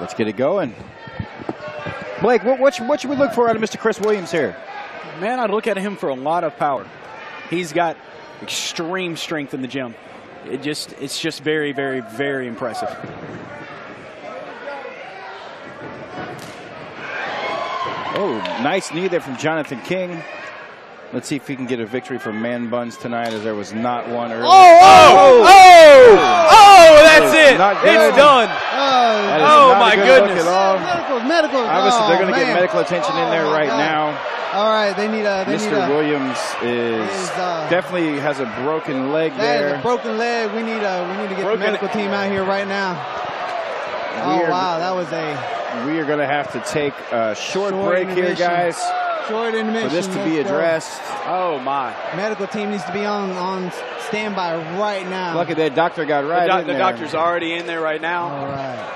Let's get it going. Blake, what, what, should, what should we look for out of Mr. Chris Williams here? Man, I'd look at him for a lot of power. He's got extreme strength in the gym. It just it's just very, very, very impressive. Oh, nice knee there from Jonathan King. Let's see if he can get a victory for man buns tonight, as there was not one earlier. Oh, oh, oh, oh, It's done. That is Oh, not my good look goodness. at all. Medicals, medicals. Obviously, oh, they're going to get medical attention in there Oh, right God. now. All right, they need a. They need Mr. a, Williams is, is, uh, definitely has a broken leg That is there. a broken leg. We need a. We need to get Broken- the medical team out here right now. We Oh are- wow, that was a we are going to have to take a short, Short break here, guys, short intermission. for this to be addressed. Oh my. Medical team needs to be on on standby right now. Lucky that doctor got The, right doc- in the there. doctor's already in there right now. All right.